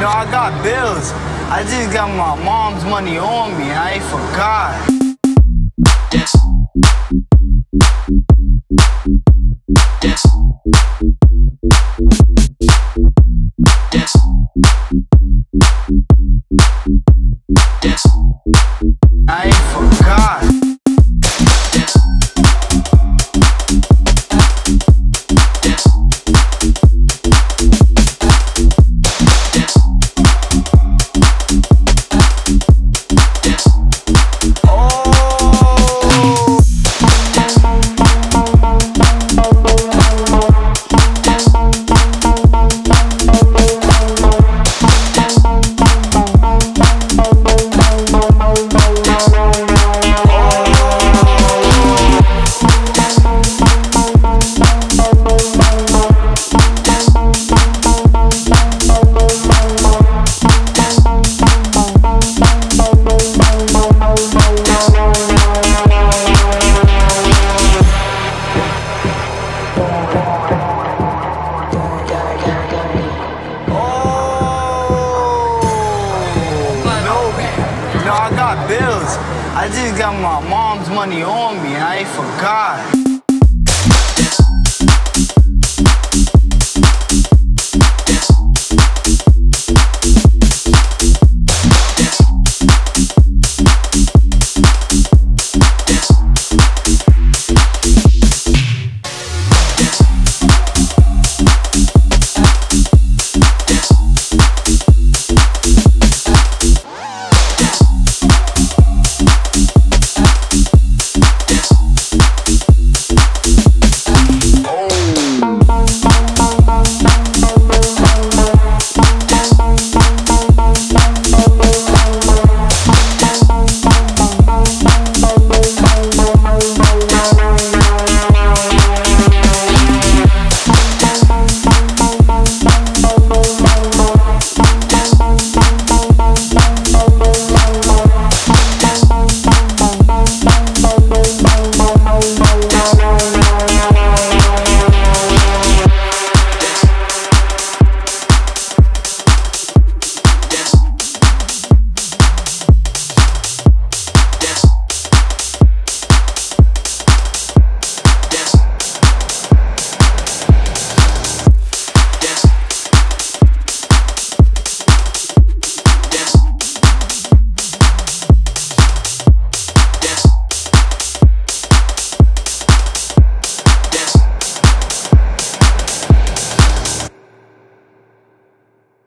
got bills. I just got my mom's money on me. I ain't forgot. Dance. Oh! I got bills I just got my mom's money on me. I ain't forgot.